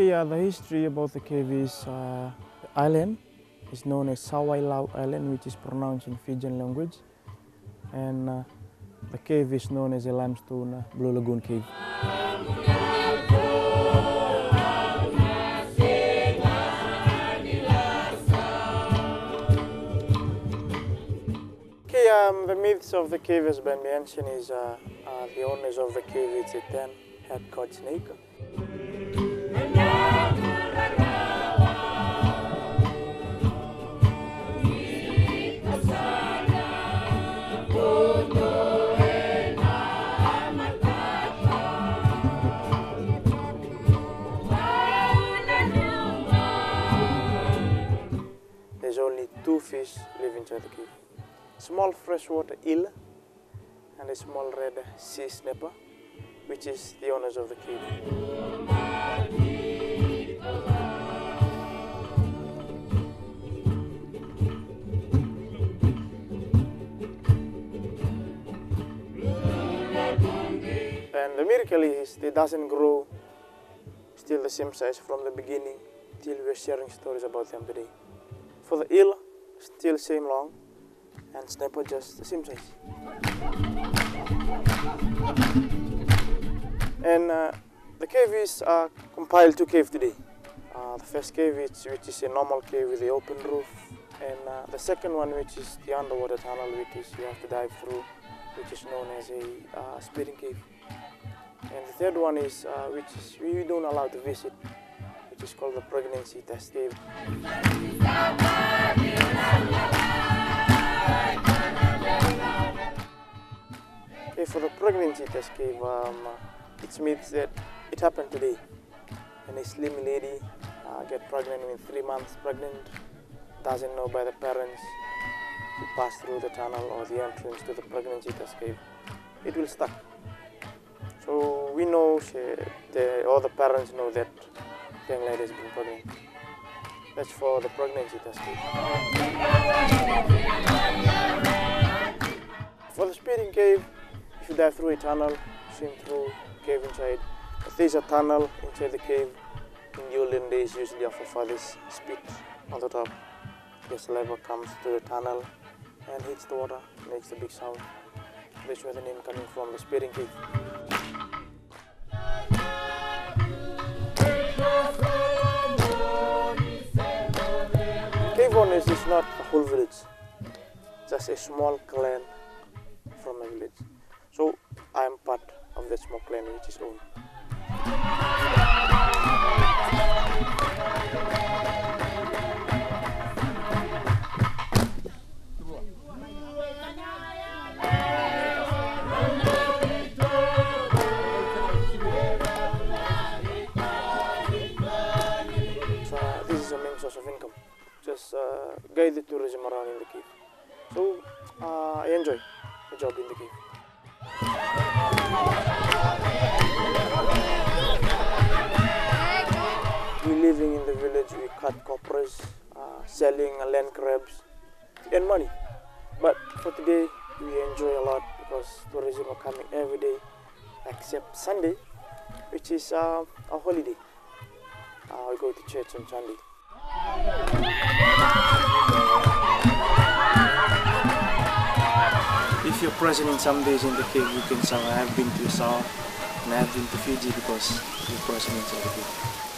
Okay, uh, the history about the cave is uh, island is known as Sawa-I-Lau Island, which is pronounced in Fijian language, and uh, the cave is known as a limestone uh, Blue Lagoon cave. Okay, um, the myths of the cave has been mentioned is uh, uh, the owners of the cave is a 10 head god snake. Two fish live inside the cave. Small freshwater eel and a small red sea snapper, which is the owners of the cave. And the miracle is it doesn't grow still the same size from the beginning till we're sharing stories about them today. For the eel, still same long, and snapper just the same size. And uh, the cave is uh, compiled two cave today. Uh, the first cave, is, which is a normal cave with the open roof, and uh, the second one, which is the underwater tunnel, which is you have to dive through, which is known as a uh, cave. And the third one is, uh, which is we don't allow to visit, which is called the pregnancy test cave. Okay, for the pregnancy test cave, um, it means that it happened today. And a slim lady uh, get pregnant with three months pregnant, doesn't know by the parents to pass through the tunnel or the entrance to the pregnancy test cave. It will stuck. So we know she, the, all the parents know that young lady has been pregnant. That's for the pregnancy test. For the speeding cave, if you dive through a tunnel, swim through cave inside. If there's a tunnel inside the cave, in the olden days, usually a farthest speed on the top, the saliva comes to the tunnel and hits the water, makes a big sound. That's where the name coming from, the speeding cave. Is not a whole village, just a small clan from a village. So I am part of that small clan which is owned. Guide the tourism around in the cave. So uh, I enjoy the job in the cave. We living in the village, we cut coppers, uh, selling land crabs, and money. But for today, we enjoy a lot because tourism are coming every day, except Sunday, which is uh, a holiday. Uh, we go to church on Sunday. If you're present in some days in the cave, you can sing, I have been to South and I have been to Fiji because you're present inside the.